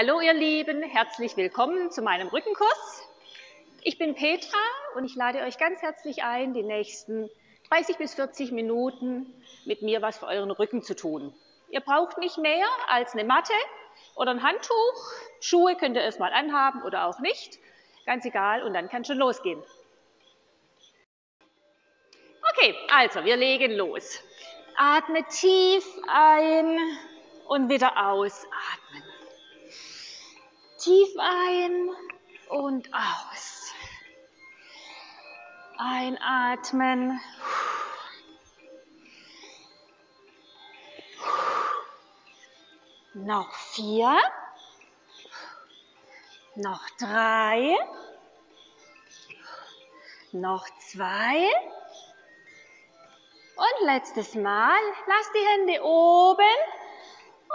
Hallo ihr Lieben, herzlich willkommen zu meinem Rückenkurs. Ich bin Petra und ich lade euch ganz herzlich ein, die nächsten 30 bis 40 Minuten mit mir was für euren Rücken zu tun. Ihr braucht nicht mehr als eine Matte oder ein Handtuch. Schuhe könnt ihr erstmal anhaben oder auch nicht. Ganz egal und dann kann schon losgehen. Okay, also wir legen los. Atme tief ein und wieder ausatmen. Tief ein und aus. Einatmen. Noch vier. Noch drei. Noch zwei. Und letztes Mal, lasst die Hände oben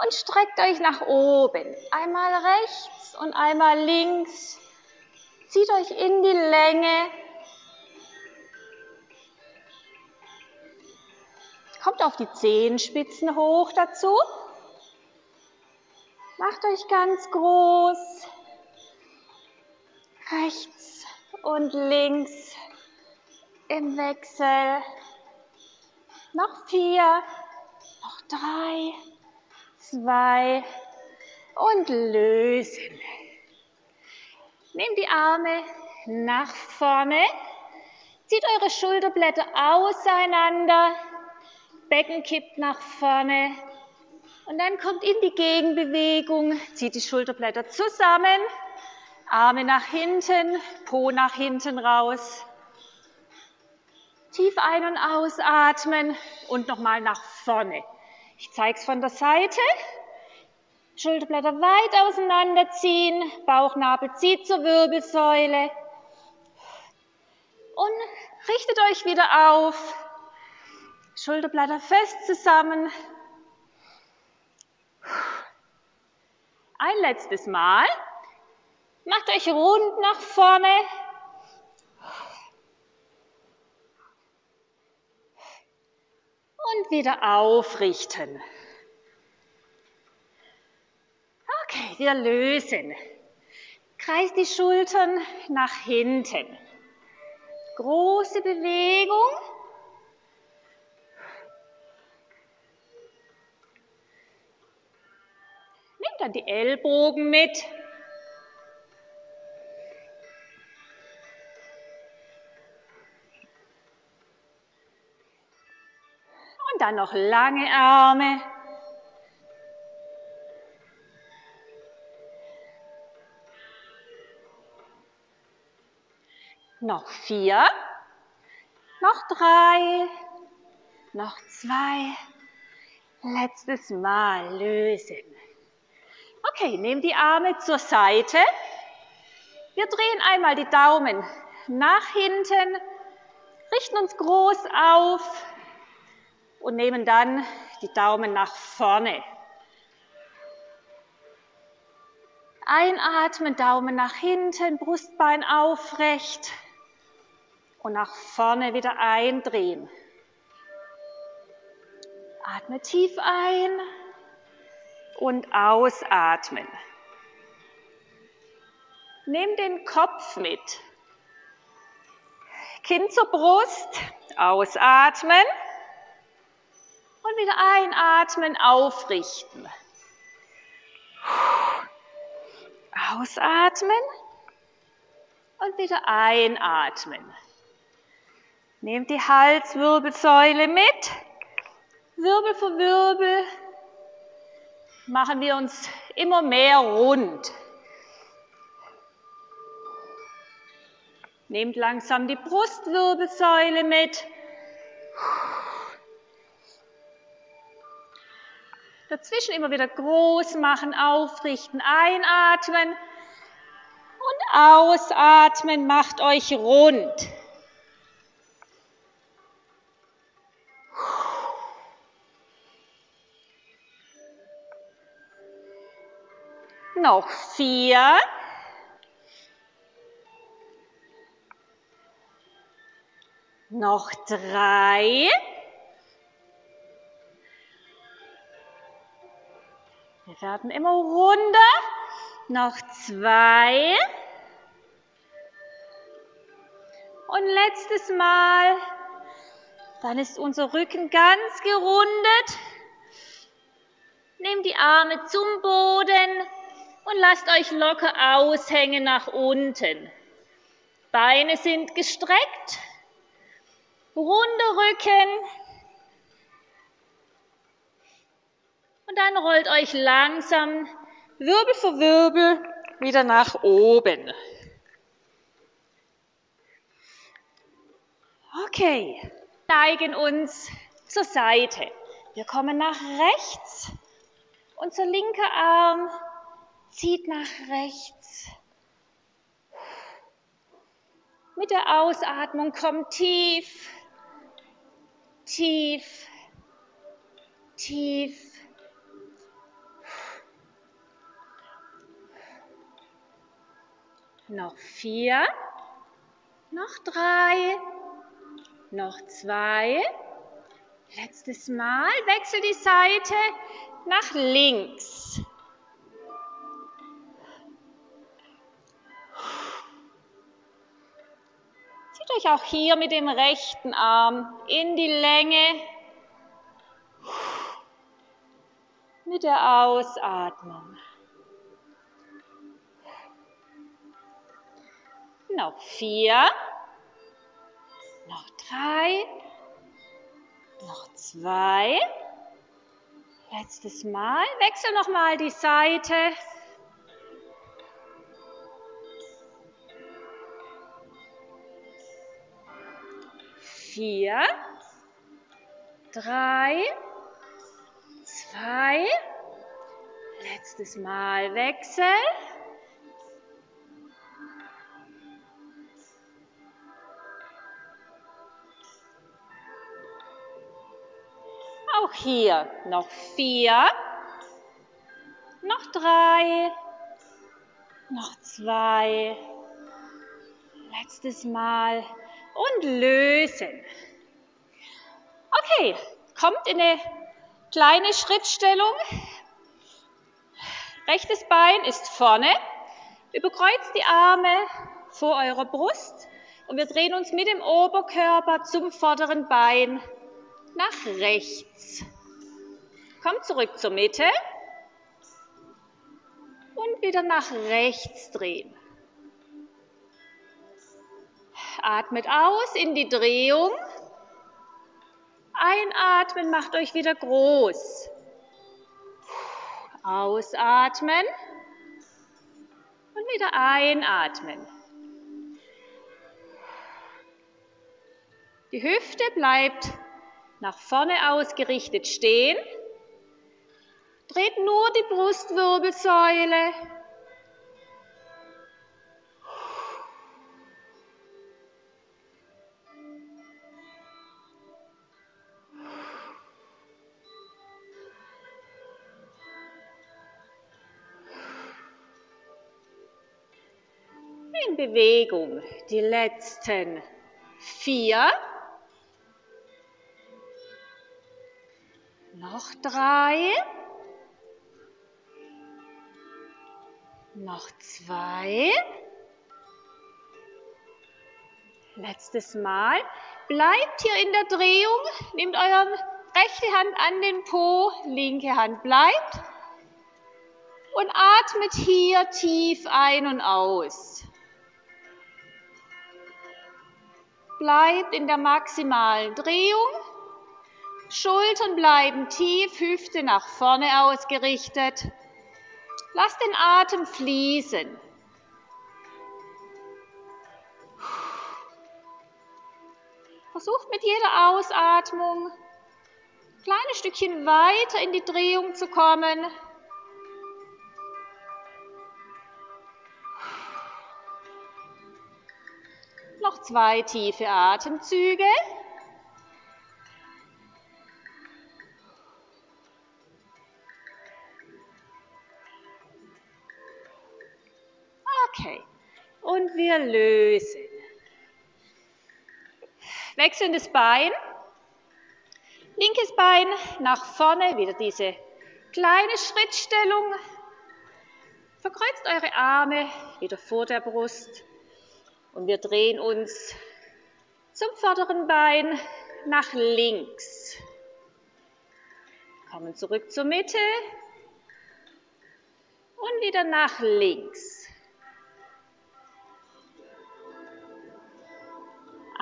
und streckt euch nach oben. Einmal rechts und einmal links. Zieht euch in die Länge. Kommt auf die Zehenspitzen hoch dazu. Macht euch ganz groß. Rechts und links im Wechsel. Noch vier, noch drei, zwei und lösen. Nehmt die Arme nach vorne, zieht eure Schulterblätter auseinander, Becken kippt nach vorne und dann kommt in die Gegenbewegung, zieht die Schulterblätter zusammen, Arme nach hinten, Po nach hinten raus. Tief ein- und ausatmen und nochmal nach vorne. Ich zeige es von der Seite. Schulterblätter weit auseinanderziehen, Bauchnabel zieht zur Wirbelsäule. Und richtet euch wieder auf. Schulterblätter fest zusammen. Ein letztes Mal. Macht euch rund nach vorne. Und wieder aufrichten. Okay, wir lösen. Kreis die Schultern nach hinten. Große Bewegung. Nehmt dann die Ellbogen mit. Dann noch lange Arme. Noch vier. Noch drei. Noch zwei. Letztes Mal lösen. Okay, nehmt die Arme zur Seite. Wir drehen einmal die Daumen nach hinten, richten uns groß auf, und nehmen dann die Daumen nach vorne. Einatmen, Daumen nach hinten, Brustbein aufrecht und nach vorne wieder eindrehen. Atme tief ein und ausatmen. Nimm den Kopf mit. Kinn zur Brust, ausatmen. Und wieder einatmen, aufrichten. Ausatmen und wieder einatmen. Nehmt die Halswirbelsäule mit. Wirbel für Wirbel machen wir uns immer mehr rund. Nehmt langsam die Brustwirbelsäule mit. Dazwischen immer wieder groß machen, aufrichten, einatmen und ausatmen, macht euch rund. Noch vier. Noch drei. Wir werden immer runder. Noch zwei. Und letztes Mal. Dann ist unser Rücken ganz gerundet. Nehmt die Arme zum Boden und lasst euch locker aushängen nach unten. Beine sind gestreckt, runder Rücken. Und dann rollt euch langsam Wirbel für Wirbel wieder nach oben. Okay, neigen uns zur Seite. Wir kommen nach rechts. Unser linker Arm zieht nach rechts. Mit der Ausatmung kommt tief, tief, tief. Noch vier, noch drei, noch zwei. Letztes Mal. Wechsel die Seite nach links. Zieht euch auch hier mit dem rechten Arm in die Länge mit der Ausatmung. Noch vier, noch drei, noch zwei. Letztes Mal. Wechsel nochmal die Seite. Vier, drei, zwei. Letztes Mal Wechsel. Auch hier noch vier, noch drei, noch zwei, letztes Mal und lösen. Okay, kommt in eine kleine Schrittstellung. Rechtes Bein ist vorne, überkreuzt die Arme vor eurer Brust und wir drehen uns mit dem Oberkörper zum vorderen Bein nach rechts. Kommt zurück zur Mitte und wieder nach rechts drehen. Atmet aus in die Drehung. Einatmen macht euch wieder groß. Ausatmen und wieder einatmen. Die Hüfte bleibt nach vorne ausgerichtet stehen. Dreht nur die Brustwirbelsäule. In Bewegung die letzten vier. Noch drei. Noch zwei. Letztes Mal. Bleibt hier in der Drehung. Nehmt eure rechte Hand an den Po, linke Hand bleibt. Und atmet hier tief ein und aus. Bleibt in der maximalen Drehung. Schultern bleiben tief, Hüfte nach vorne ausgerichtet. Lasst den Atem fließen. Versucht mit jeder Ausatmung ein kleines Stückchen weiter in die Drehung zu kommen. Noch zwei tiefe Atemzüge. Wir lösen. Wechselndes Bein. Linkes Bein nach vorne, wieder diese kleine Schrittstellung. Verkreuzt eure Arme wieder vor der Brust und wir drehen uns zum vorderen Bein nach links. Kommen zurück zur Mitte und wieder nach links.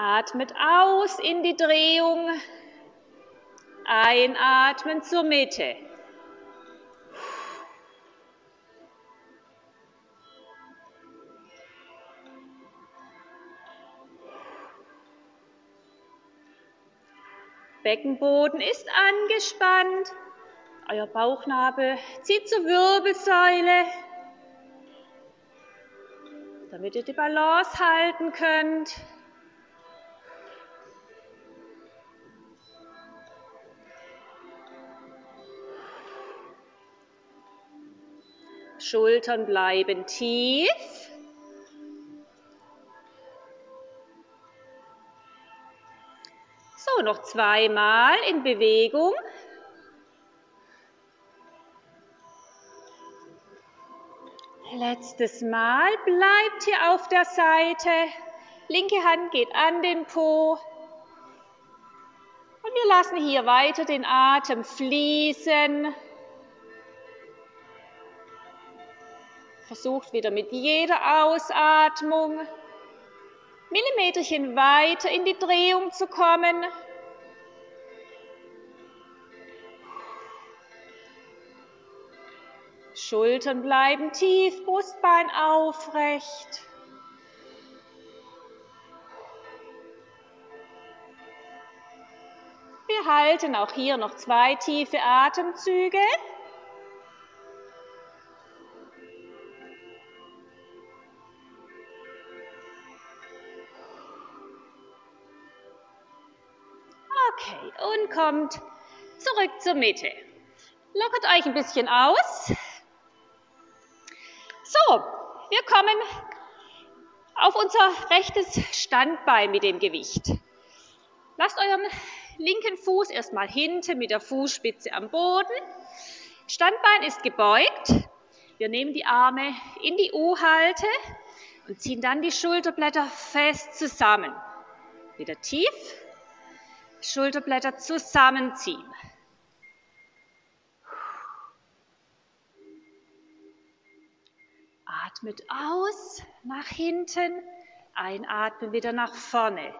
Atmet aus in die Drehung. Einatmen zur Mitte. Beckenboden ist angespannt. Euer Bauchnabel zieht zur Wirbelsäule, damit ihr die Balance halten könnt. Schultern bleiben tief. So, noch zweimal in Bewegung. Letztes Mal bleibt hier auf der Seite. Linke Hand geht an den Po. Und wir lassen hier weiter den Atem fließen. Versucht wieder mit jeder Ausatmung Millimeterchen weiter in die Drehung zu kommen. Schultern bleiben tief, Brustbein aufrecht. Wir halten auch hier noch zwei tiefe Atemzüge. Okay, und kommt zurück zur Mitte. Lockert euch ein bisschen aus. So, wir kommen auf unser rechtes Standbein mit dem Gewicht. Lasst euren linken Fuß erstmal hinten mit der Fußspitze am Boden. Standbein ist gebeugt. Wir nehmen die Arme in die U-Halte und ziehen dann die Schulterblätter fest zusammen. Wieder tief. Schulterblätter zusammenziehen. Atmet aus, nach hinten, einatmen wieder nach vorne.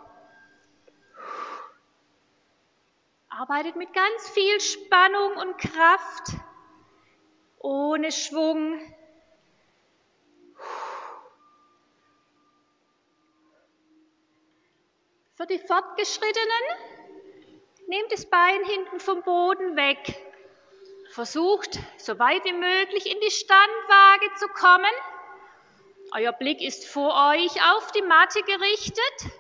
Arbeitet mit ganz viel Spannung und Kraft, ohne Schwung. Für die Fortgeschrittenen nehmt das Bein hinten vom Boden weg. Versucht, so weit wie möglich in die Standwaage zu kommen. Euer Blick ist vor euch auf die Matte gerichtet.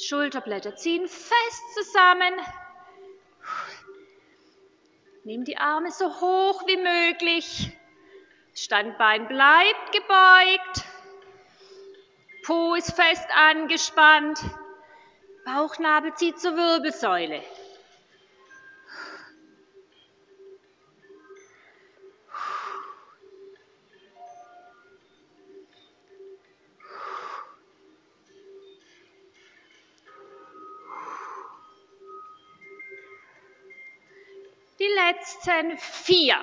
Schulterblätter ziehen fest zusammen. Nehmt die Arme so hoch wie möglich. Standbein bleibt gebeugt. Po ist fest angespannt. Bauchnabel zieht zur Wirbelsäule. letzten vier.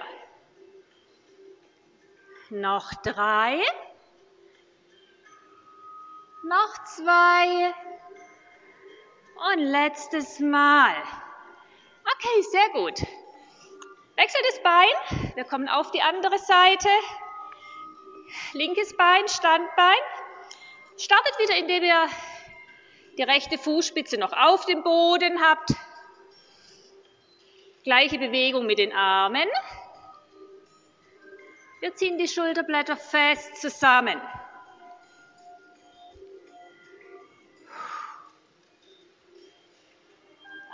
Noch drei. Noch zwei. Und letztes Mal. Okay, sehr gut. Wechselt das Bein. Wir kommen auf die andere Seite. Linkes Bein, Standbein. Startet wieder, indem ihr die rechte Fußspitze noch auf dem Boden habt. Gleiche Bewegung mit den Armen. Wir ziehen die Schulterblätter fest zusammen.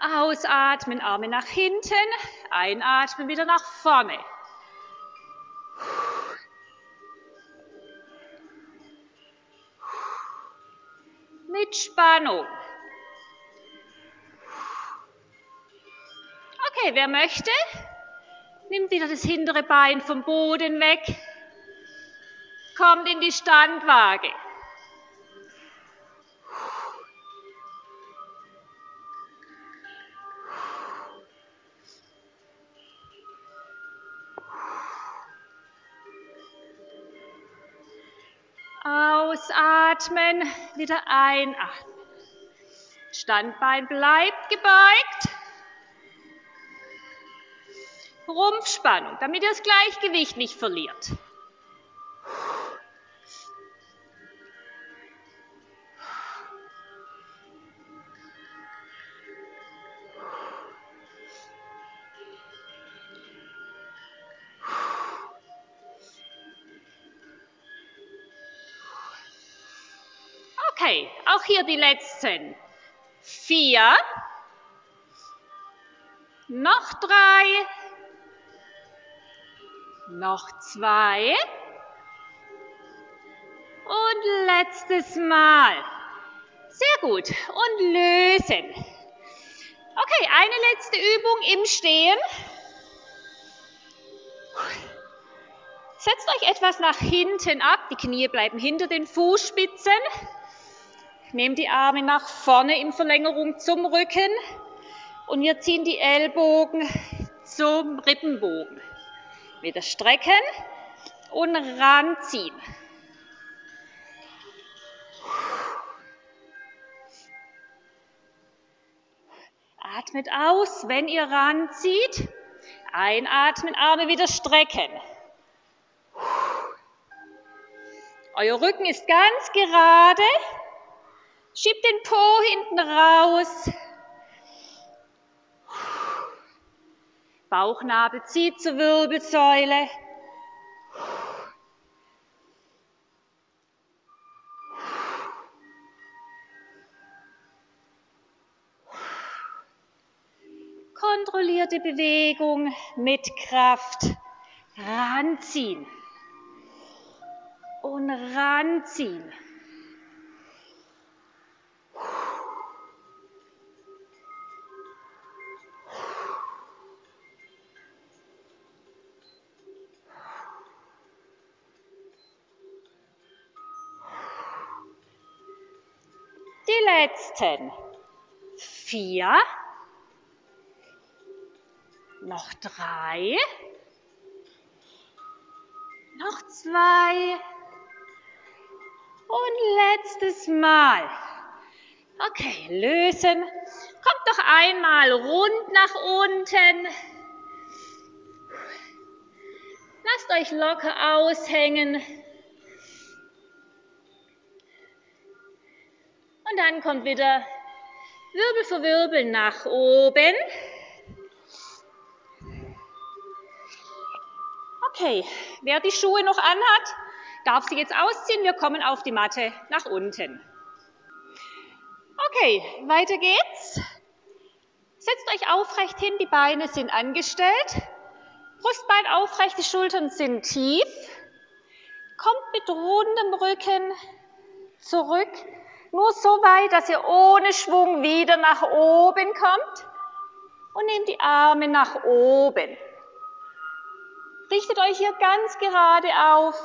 Ausatmen, Arme nach hinten, einatmen, wieder nach vorne. Mit Spannung. Okay, wer möchte, Nimmt wieder das hintere Bein vom Boden weg. Kommt in die Standwaage. Ausatmen, wieder einatmen. Standbein bleibt gebeugt. Rumpfspannung, damit ihr das Gleichgewicht nicht verliert. Auch hier die letzten. Vier. Noch drei. Noch zwei. Und letztes Mal. Sehr gut. Und lösen. Okay, eine letzte Übung im Stehen. Setzt euch etwas nach hinten ab. Die Knie bleiben hinter den Fußspitzen. Nehmt die Arme nach vorne in Verlängerung zum Rücken und wir ziehen die Ellbogen zum Rippenbogen. Wieder strecken und ranziehen. Atmet aus, wenn ihr ranzieht. Einatmen, Arme wieder strecken. Euer Rücken ist ganz gerade. Schiebt den Po hinten raus. Bauchnabel zieht zur Wirbelsäule. Kontrollierte Bewegung mit Kraft. Ranziehen. Und ranziehen. Letzten vier, noch drei, noch zwei und letztes Mal. Okay, lösen. Kommt doch einmal rund nach unten. Lasst euch locker aushängen. Dann kommt wieder Wirbel für Wirbel nach oben. Okay, wer die Schuhe noch anhat, darf sie jetzt ausziehen. Wir kommen auf die Matte nach unten. Okay, weiter geht's. Setzt euch aufrecht hin, die Beine sind angestellt. Brustbein aufrecht, die Schultern sind tief. Kommt mit rundem Rücken zurück nur so weit, dass ihr ohne Schwung wieder nach oben kommt und nehmt die Arme nach oben. Richtet euch hier ganz gerade auf,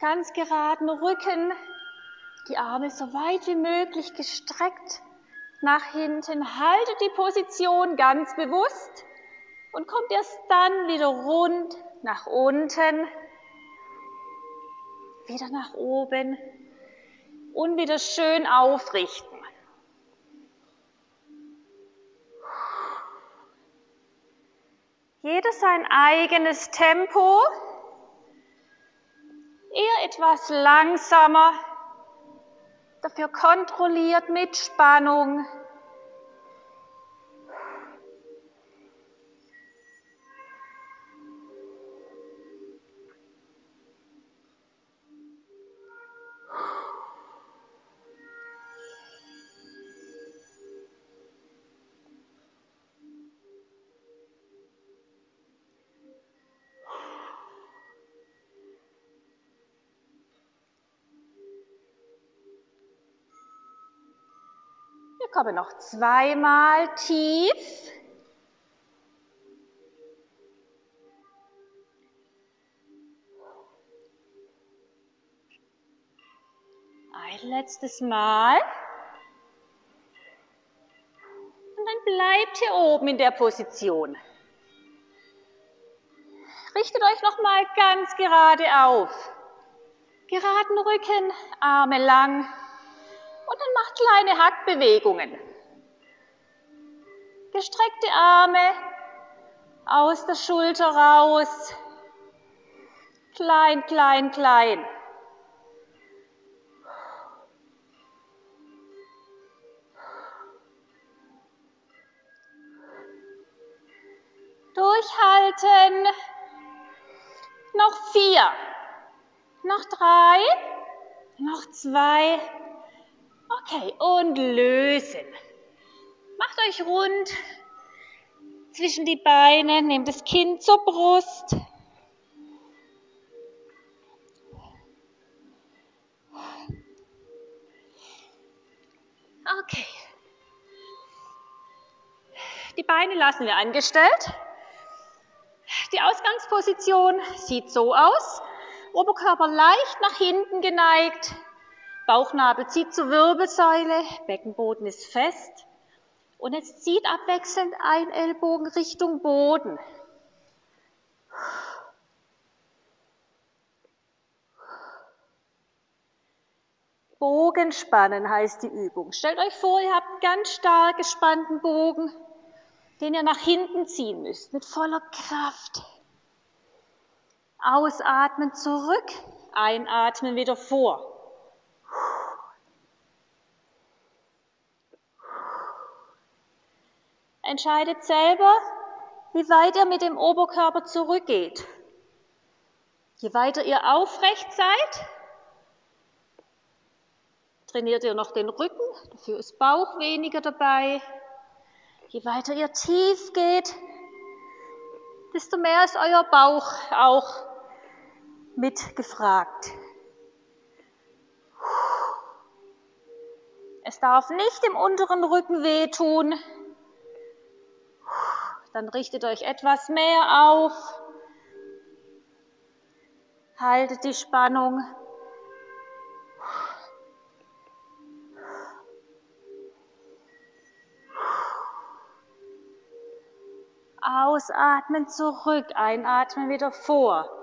ganz geraden Rücken, die Arme so weit wie möglich gestreckt nach hinten. Haltet die Position ganz bewusst und kommt erst dann wieder rund nach unten, wieder nach oben und wieder schön aufrichten. Jeder sein eigenes Tempo, eher etwas langsamer, dafür kontrolliert mit Spannung. aber noch zweimal tief. Ein letztes Mal. Und dann bleibt hier oben in der Position. Richtet euch nochmal ganz gerade auf. Geraden Rücken, Arme lang, und dann macht kleine Hackbewegungen. Gestreckte Arme aus der Schulter raus. Klein, klein, klein. Durchhalten. Noch vier. Noch drei. Noch zwei. Okay, und lösen. Macht euch rund zwischen die Beine, nehmt das Kinn zur Brust. Okay. Die Beine lassen wir angestellt. Die Ausgangsposition sieht so aus. Oberkörper leicht nach hinten geneigt. Bauchnabel zieht zur Wirbelsäule. Beckenboden ist fest. Und jetzt zieht abwechselnd ein Ellbogen Richtung Boden. Bogenspannen heißt die Übung. Stellt euch vor, ihr habt einen ganz stark gespannten Bogen, den ihr nach hinten ziehen müsst, mit voller Kraft. Ausatmen zurück, einatmen wieder vor. Entscheidet selber, wie weit ihr mit dem Oberkörper zurückgeht. Je weiter ihr aufrecht seid, trainiert ihr noch den Rücken, dafür ist Bauch weniger dabei. Je weiter ihr tief geht, desto mehr ist euer Bauch auch mitgefragt. Es darf nicht im unteren Rücken wehtun. Dann richtet euch etwas mehr auf. Haltet die Spannung. Ausatmen zurück, einatmen wieder vor.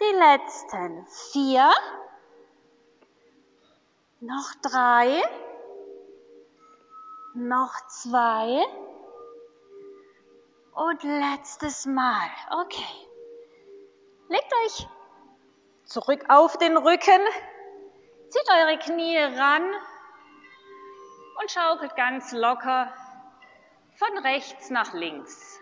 Die letzten vier. Noch drei. Noch zwei. Und letztes Mal. Okay. Legt euch Zurück auf den Rücken. Zieht eure Knie ran und schaukelt ganz locker von rechts nach links.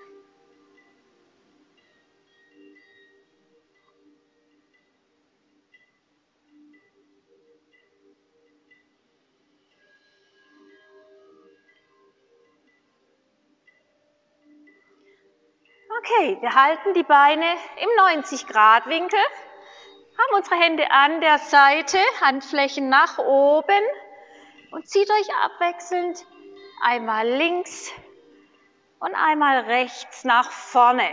Okay, wir halten die Beine im 90-Grad-Winkel haben unsere Hände an der Seite, Handflächen nach oben und zieht euch abwechselnd einmal links und einmal rechts nach vorne.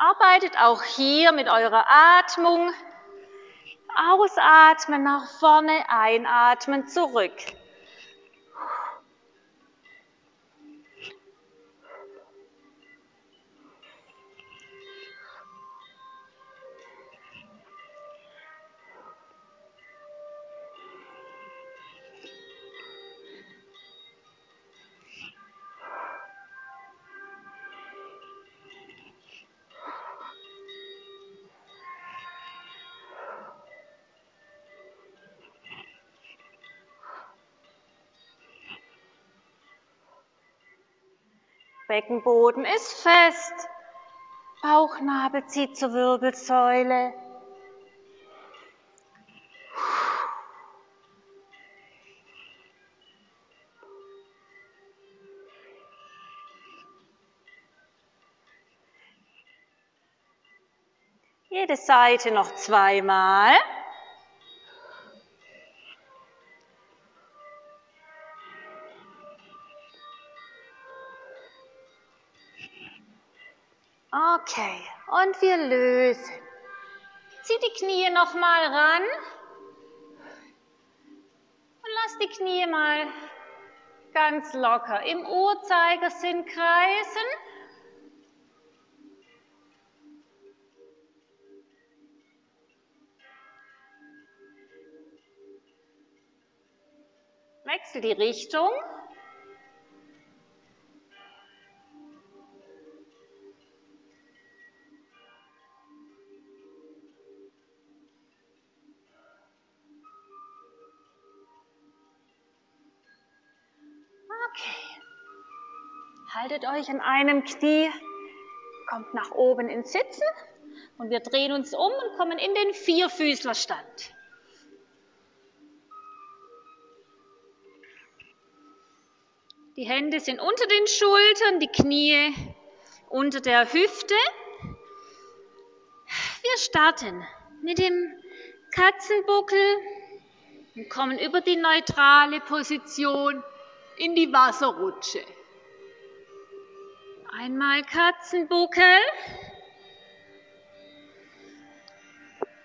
Arbeitet auch hier mit eurer Atmung Ausatmen nach vorne, einatmen zurück. Beckenboden ist fest. Bauchnabel zieht zur Wirbelsäule. Jede Seite noch zweimal. Okay, und wir lösen. Zieh die Knie noch mal ran und lass die Knie mal ganz locker im Uhrzeigersinn kreisen. Wechsel die Richtung. Haltet euch an einem Knie, kommt nach oben ins Sitzen und wir drehen uns um und kommen in den Vierfüßlerstand. Die Hände sind unter den Schultern, die Knie unter der Hüfte. Wir starten mit dem Katzenbuckel und kommen über die neutrale Position in die Wasserrutsche. Einmal Katzenbuckel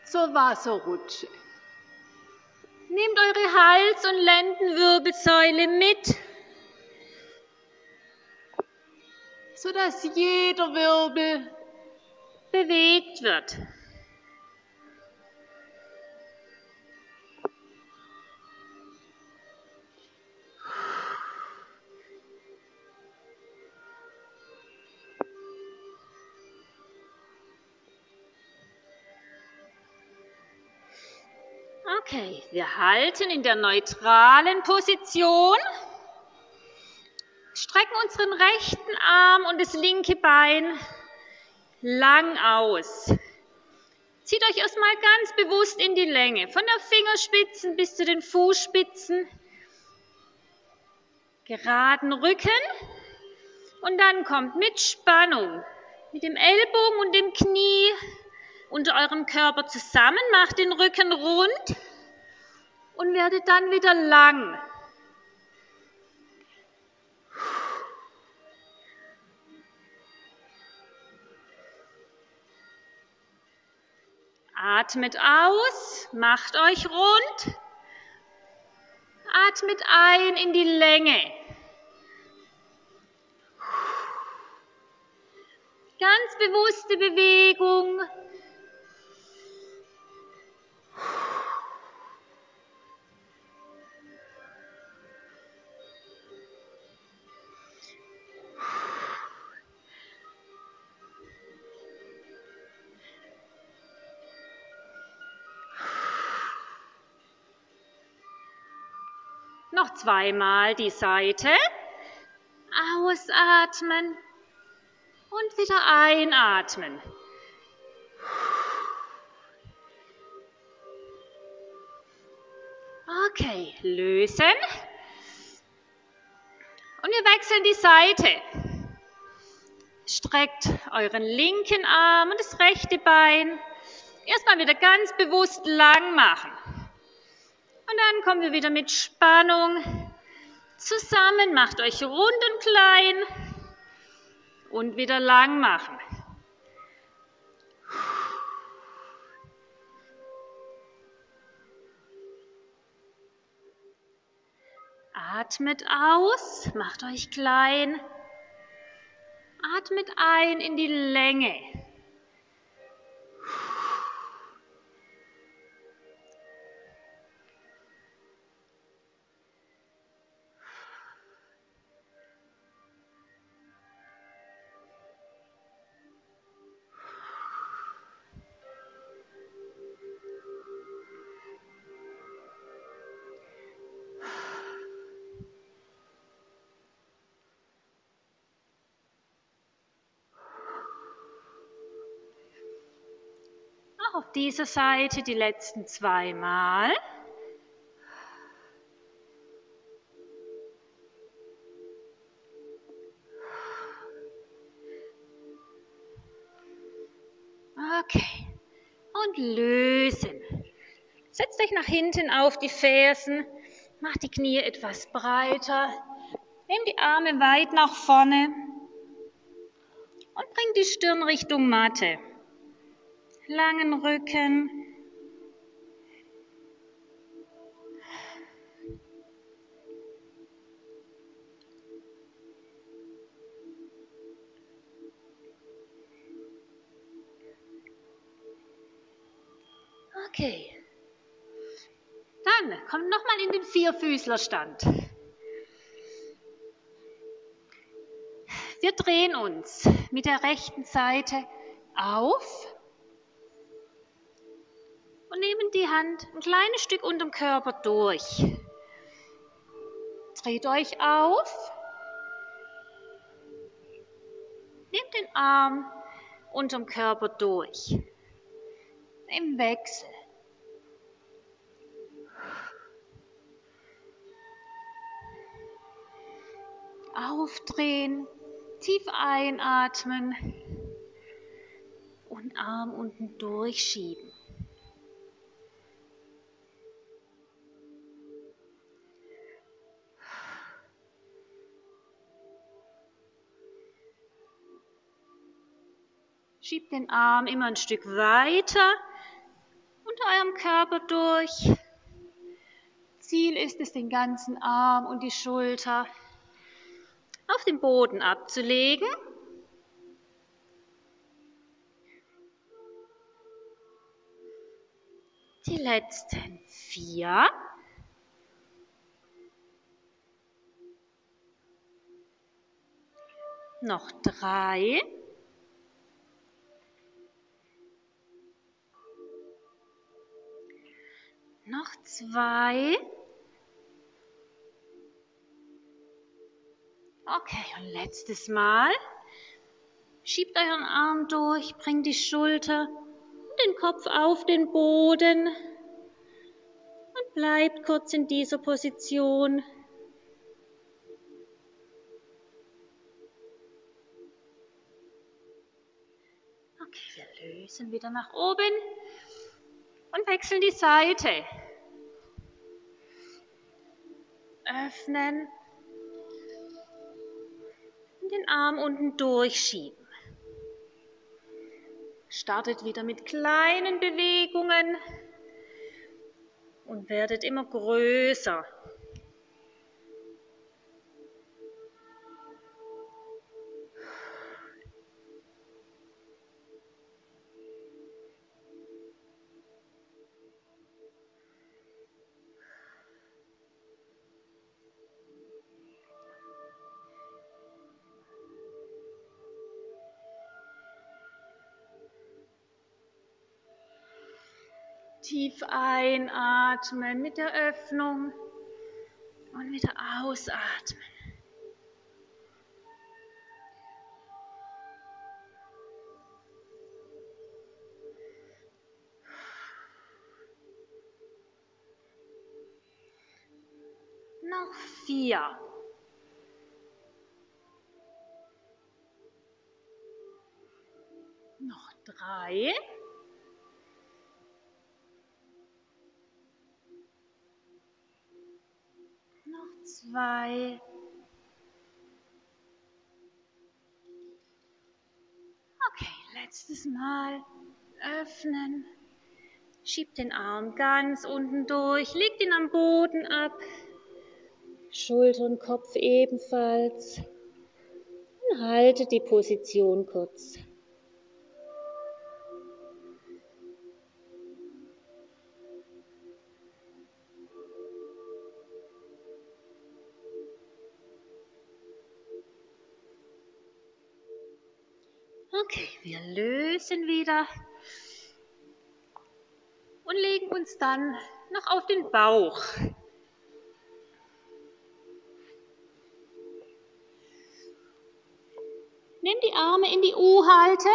zur Wasserrutsche. Nehmt eure Hals- und Lendenwirbelsäule mit, sodass jeder Wirbel bewegt wird. Wir halten in der neutralen Position, strecken unseren rechten Arm und das linke Bein lang aus. Zieht euch erstmal ganz bewusst in die Länge, von der Fingerspitzen bis zu den Fußspitzen, geraden Rücken und dann kommt mit Spannung, mit dem Ellbogen und dem Knie unter eurem Körper zusammen, macht den Rücken rund und werdet dann wieder lang. Atmet aus, macht euch rund. Atmet ein in die Länge. Ganz bewusste Bewegung. Noch zweimal die Seite. Ausatmen und wieder einatmen. Okay, lösen. Und wir wechseln die Seite. Streckt euren linken Arm und das rechte Bein. Erstmal wieder ganz bewusst lang machen. Und dann kommen wir wieder mit Spannung zusammen. Macht euch rund und klein und wieder lang machen. Atmet aus, macht euch klein. Atmet ein in die Länge. Auf dieser Seite die letzten zweimal. Okay. und lösen. Setzt euch nach hinten auf die Fersen, macht die Knie etwas breiter, nehmt die Arme weit nach vorne und bringt die Stirn Richtung Matte. Langen Rücken. Okay. Dann kommt nochmal in den Vierfüßlerstand. Wir drehen uns mit der rechten Seite auf und nehmen die Hand ein kleines Stück unterm Körper durch. Dreht euch auf. Nehmt den Arm unterm Körper durch. Im Wechsel. Aufdrehen, tief einatmen und Arm unten durchschieben. Schiebt den Arm immer ein Stück weiter unter eurem Körper durch. Ziel ist es, den ganzen Arm und die Schulter auf den Boden abzulegen. Die letzten vier. Noch drei. Noch zwei. Okay, und letztes Mal. Schiebt euren Arm durch, bringt die Schulter und den Kopf auf den Boden und bleibt kurz in dieser Position. Okay, wir lösen wieder nach oben und wechseln die Seite. Öffnen den Arm unten durchschieben. Startet wieder mit kleinen Bewegungen und werdet immer größer. Tief einatmen mit der Öffnung und wieder ausatmen. Noch vier. Noch drei. Zwei. Okay, letztes Mal öffnen. Schiebt den Arm ganz unten durch, legt ihn am Boden ab. Schulter und Kopf ebenfalls. Und haltet die Position kurz. Wir lösen wieder und legen uns dann noch auf den Bauch. Nimm die Arme in die U-Halte,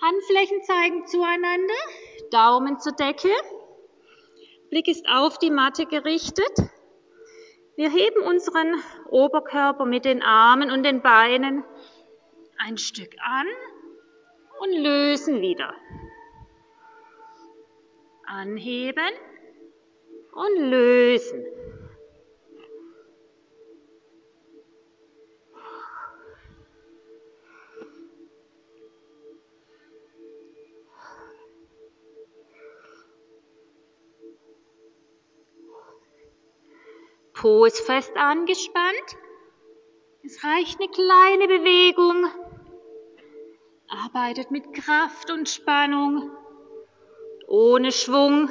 Handflächen zeigen zueinander, Daumen zur Decke, Blick ist auf die Matte gerichtet. Wir heben unseren Oberkörper mit den Armen und den Beinen ein Stück an und lösen wieder. Anheben und lösen. Po ist fest angespannt. Es reicht eine kleine Bewegung. Arbeitet mit Kraft und Spannung, ohne Schwung.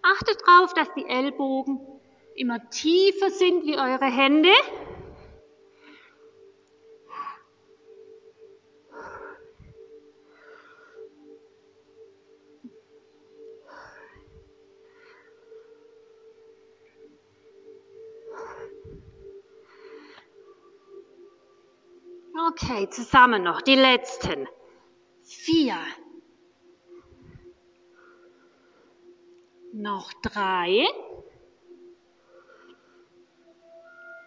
Achtet darauf, dass die Ellbogen immer tiefer sind wie eure Hände. Okay, zusammen noch die letzten. Vier. Noch drei.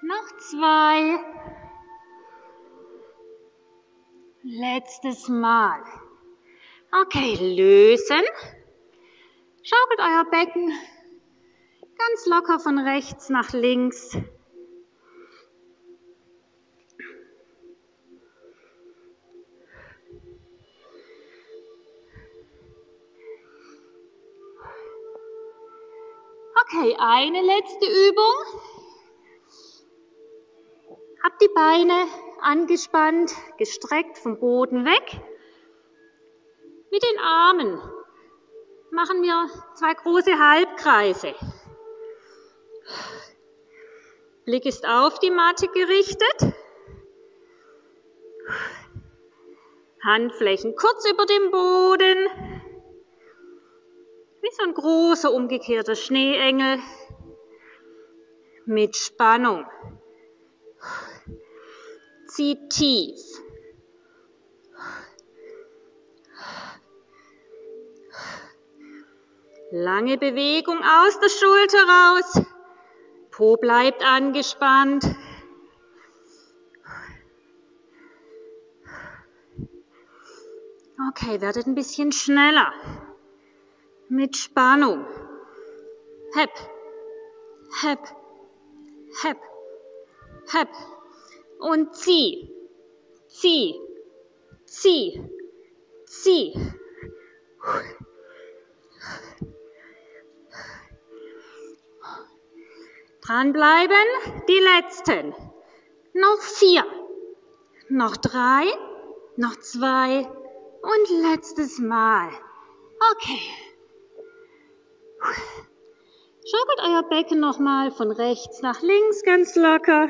Noch zwei. Letztes Mal. Okay, lösen. Schaukelt euer Becken ganz locker von rechts nach links. Eine letzte Übung. Habt die Beine angespannt, gestreckt vom Boden weg. Mit den Armen machen wir zwei große Halbkreise. Blick ist auf die Matte gerichtet. Handflächen kurz über dem Boden wie so ein großer umgekehrter Schneeengel mit Spannung. Zieht tief. Lange Bewegung aus der Schulter raus. Po bleibt angespannt. Okay, werdet ein bisschen schneller mit Spannung. Hep, hep, hep, hep. Und zieh, zieh, zieh, zieh. Dranbleiben, die letzten. Noch vier, noch drei, noch zwei und letztes Mal. Okay. Schaukelt euer Becken nochmal von rechts nach links ganz locker.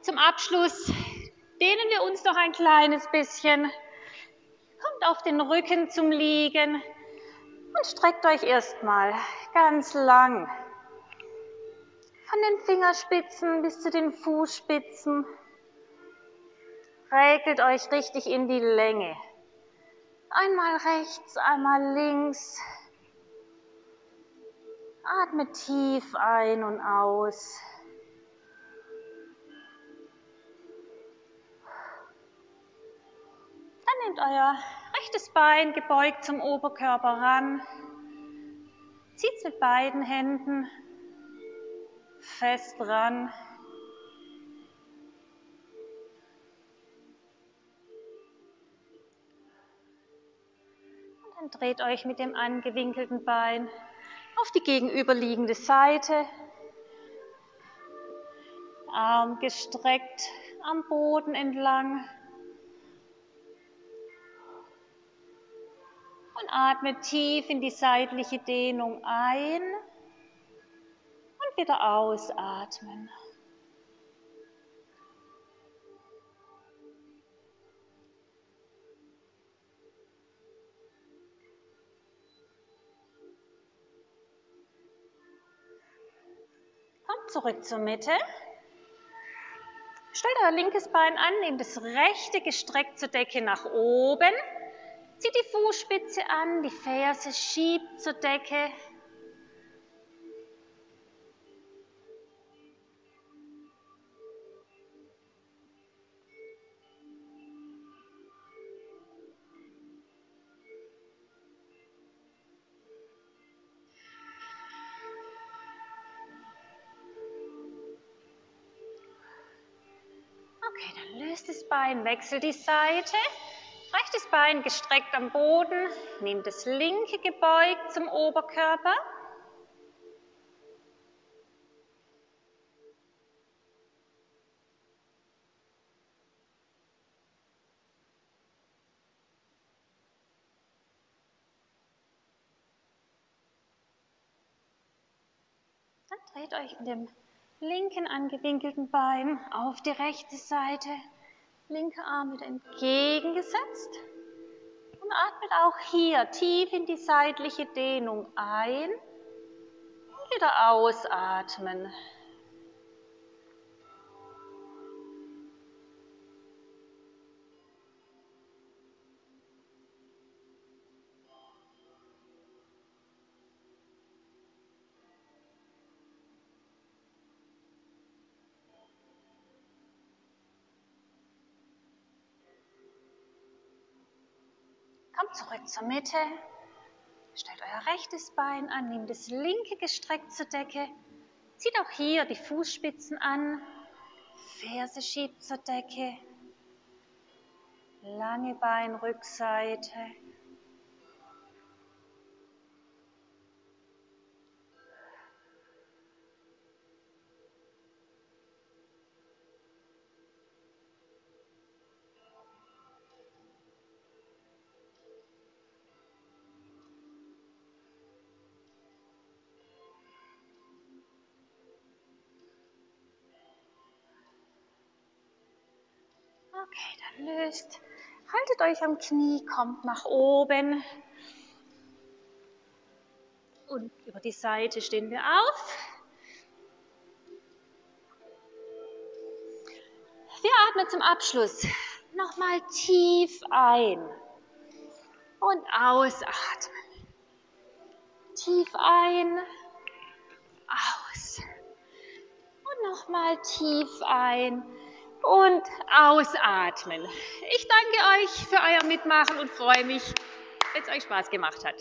Zum Abschluss dehnen wir uns noch ein kleines bisschen. Kommt auf den Rücken zum Liegen und streckt euch erstmal ganz lang von den Fingerspitzen bis zu den Fußspitzen. Räkelt euch richtig in die Länge. Einmal rechts, einmal links. Atmet tief ein und aus. Dann nehmt euer rechtes Bein gebeugt zum Oberkörper ran. Zieht mit beiden Händen fest dran. Und dann dreht euch mit dem angewinkelten Bein auf die gegenüberliegende Seite. Arm gestreckt am Boden entlang. Und atme tief in die seitliche Dehnung ein wieder ausatmen. Kommt zurück zur Mitte. Stellt euer linkes Bein an, nehmt das rechte gestreckt zur Decke nach oben. Zieht die Fußspitze an, die Ferse schiebt zur Decke. Okay, dann löst das Bein, wechselt die Seite. Rechtes Bein gestreckt am Boden, nehmt das linke gebeugt zum Oberkörper. Dann dreht euch in dem linken angewinkelten Bein auf die rechte Seite, linker Arm wieder entgegengesetzt und atmet auch hier tief in die seitliche Dehnung ein und wieder ausatmen. Kommt zurück zur Mitte. Stellt euer rechtes Bein an, nehmt das linke gestreckt zur Decke. Zieht auch hier die Fußspitzen an. Ferse schiebt zur Decke. Lange Beinrückseite. Okay, dann löst. Haltet euch am Knie, kommt nach oben. Und über die Seite stehen wir auf. Wir atmen zum Abschluss nochmal tief ein und ausatmen. Tief ein, aus. Und nochmal tief ein und ausatmen. Ich danke euch für euer Mitmachen und freue mich, wenn es euch Spaß gemacht hat.